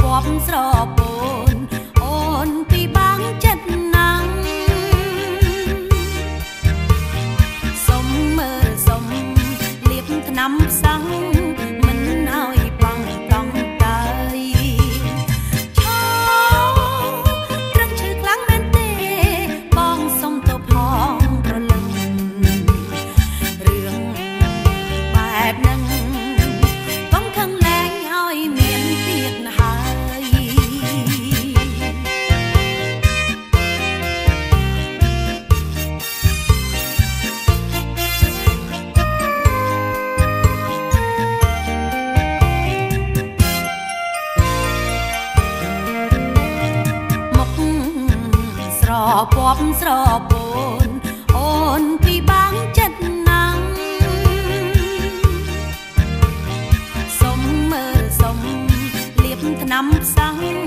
ពាប់ស្រពូនអូនពីបាំងចិត្តណាំងសុំមើលសុំលៀបថ្នាំផ្សង ស្រពាប់ស្រពូនអូនពីបាំងចិត្តណាំងសុំមើលសុំលៀបថ្នាំផ្សង